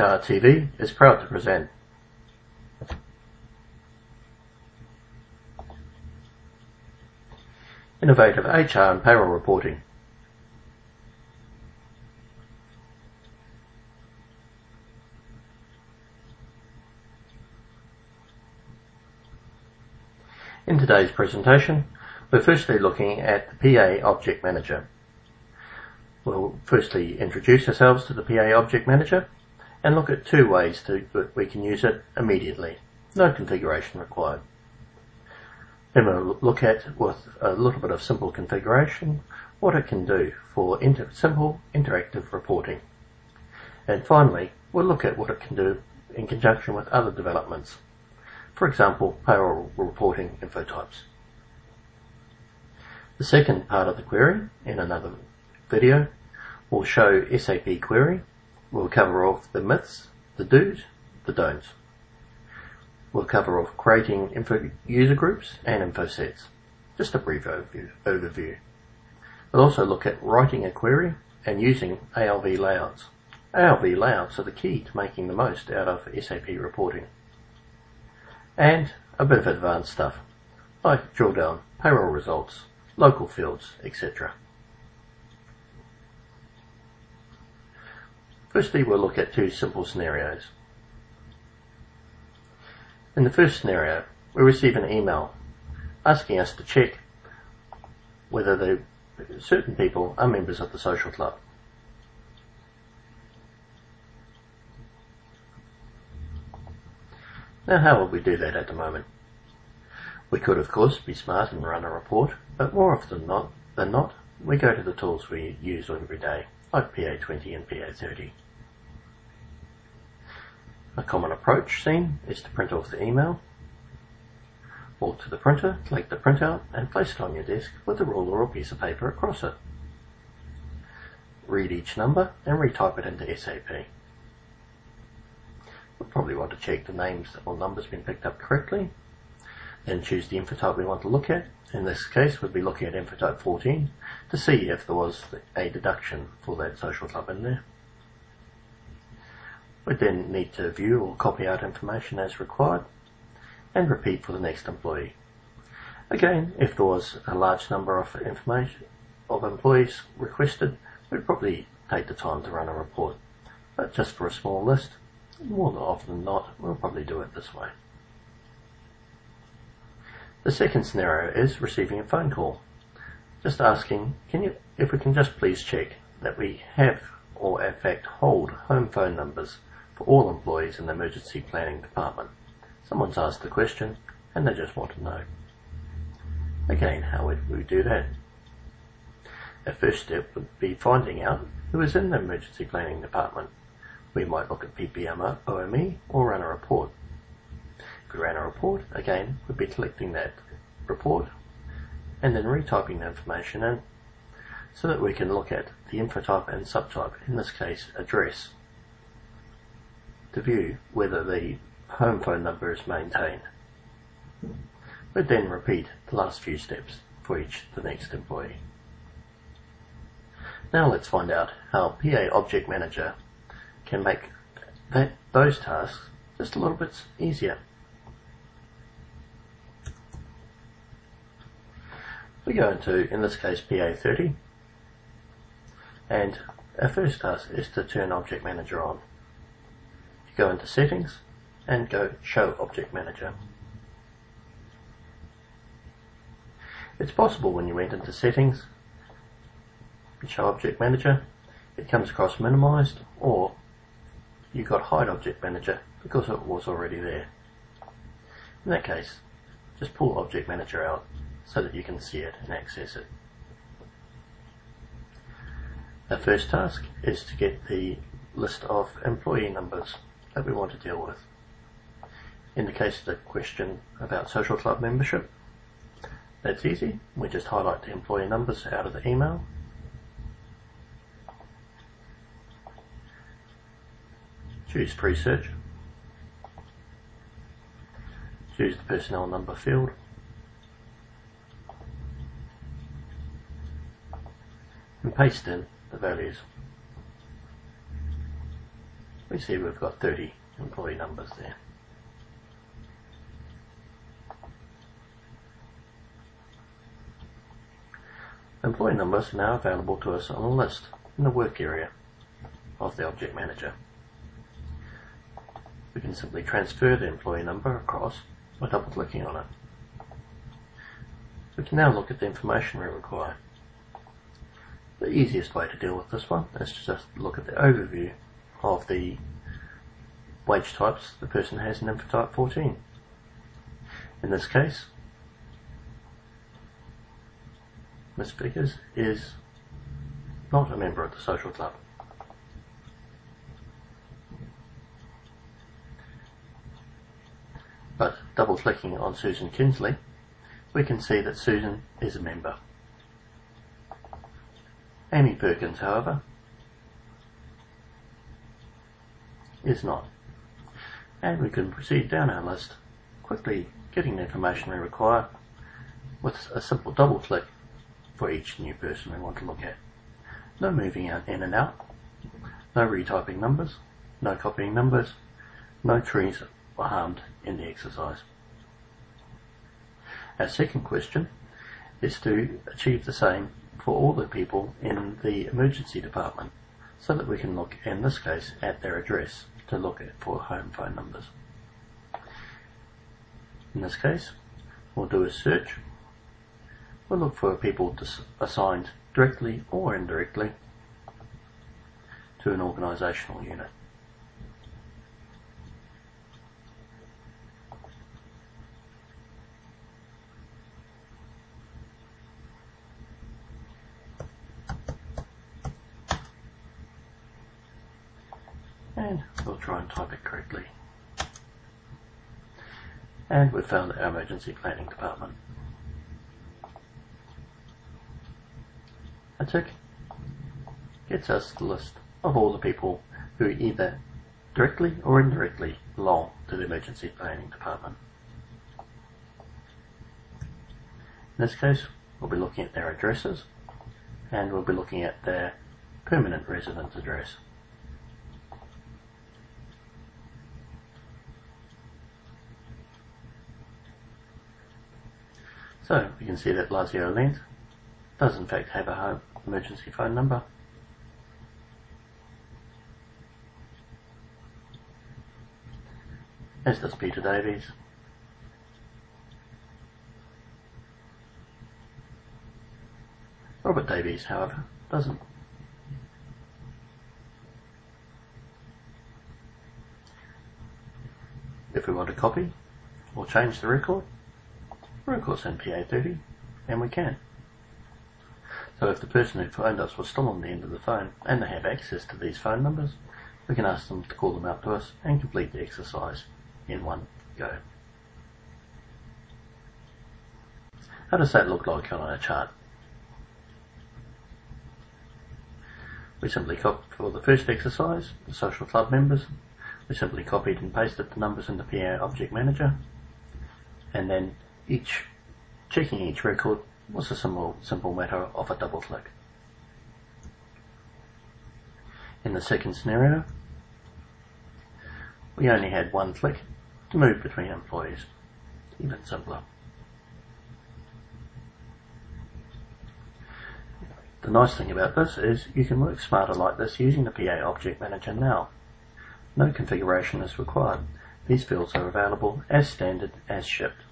HRTV is proud to present Innovative HR and Payroll Reporting. In today's presentation, we're firstly looking at the PA Object Manager. We'll firstly introduce ourselves to the PA Object Manager and look at two ways to, that we can use it immediately. No configuration required. Then we'll look at, with a little bit of simple configuration, what it can do for inter simple interactive reporting. And finally, we'll look at what it can do in conjunction with other developments. For example, payroll reporting info types. The second part of the query, in another video, will show SAP query. We'll cover off the myths, the do's, the don'ts. We'll cover off creating info user groups and info sets. Just a brief overview. overview. We'll also look at writing a query and using ALV layouts. ALV layouts are the key to making the most out of SAP reporting. And a bit of advanced stuff, like drill down, payroll results, local fields, etc. Firstly, we'll look at two simple scenarios. In the first scenario, we receive an email asking us to check whether the certain people are members of the social club. Now how would we do that at the moment? We could of course be smart and run a report, but more often not, than not, we go to the tools we use every day, like PA20 and PA30. A common approach seen is to print off the email, walk to the printer, collect the printout, and place it on your desk with a ruler or piece of paper across it. Read each number and retype it into SAP. We'll probably want to check the names or numbers been picked up correctly, then choose the info type we want to look at. In this case, we'd be looking at info type 14 to see if there was a deduction for that social club in there. We then need to view or copy out information as required and repeat for the next employee. Again, if there was a large number of information of employees requested, we'd probably take the time to run a report. But just for a small list, more often than not, we'll probably do it this way. The second scenario is receiving a phone call. Just asking, can you, if we can just please check that we have or in fact hold home phone numbers for all employees in the emergency planning department. Someone's asked the question and they just want to know. Again, how would we do that? A first step would be finding out who is in the emergency planning department. We might look at PPM OME or run a report. We ran a report, again, we'd be collecting that report and then retyping the information in so that we can look at the info type and subtype, in this case address, to view whether the home phone number is maintained. We'd then repeat the last few steps for each the next employee. Now let's find out how PA Object Manager can make that, those tasks just a little bit easier. We go into, in this case, PA30, and our first task is to turn Object Manager on You go into settings and go show object manager. It's possible when you went into settings show object manager it comes across minimized or you got hide object manager because it was already there. In that case just pull object manager out so that you can see it and access it. Our first task is to get the list of employee numbers that we want to deal with. In the case of the question about social club membership, that's easy. We just highlight the employee numbers out of the email. Choose pre-search. Choose the personnel number field. And paste in the values. we see we've got 30 employee numbers there. Employee numbers are now available to us on a list in the work area of the object manager. We can simply transfer the employee number across by double clicking on it. We can now look at the information we require. The easiest way to deal with this one is to just look at the overview of the wage types the person has in info type 14. In this case, Miss Vickers is not a member of the social club. But double clicking on Susan Kinsley, we can see that Susan is a member. Amy Perkins, however, is not. And we can proceed down our list, quickly getting the information we require with a simple double click for each new person we want to look at. No moving in and out, no retyping numbers, no copying numbers, no trees were harmed in the exercise. Our second question is to achieve the same for all the people in the emergency department so that we can look, in this case, at their address to look at for home phone numbers. In this case, we'll do a search We'll look for people assigned directly or indirectly to an organisational unit. And we'll try and type it correctly. And we've found our emergency planning department. A tick gets us the list of all the people who either directly or indirectly belong to the emergency planning department. In this case, we'll be looking at their addresses and we'll be looking at their permanent residence address. So we can see that Lazio Lent does in fact have a home emergency phone number. As does Peter Davies. Robert Davies, however, doesn't. If we want to copy or change the record, of course in PA30, and we can. So if the person who phoned us was still on the end of the phone and they have access to these phone numbers, we can ask them to call them out to us and complete the exercise in one go. How does that look like on a chart? We simply copied for the first exercise, the social club members, we simply copied and pasted the numbers into PA Object Manager, and then each, checking each record was a simple, simple matter of a double click. In the second scenario, we only had one click to move between employees. Even simpler. The nice thing about this is you can work smarter like this using the PA Object Manager now. No configuration is required. These fields are available as standard as shipped.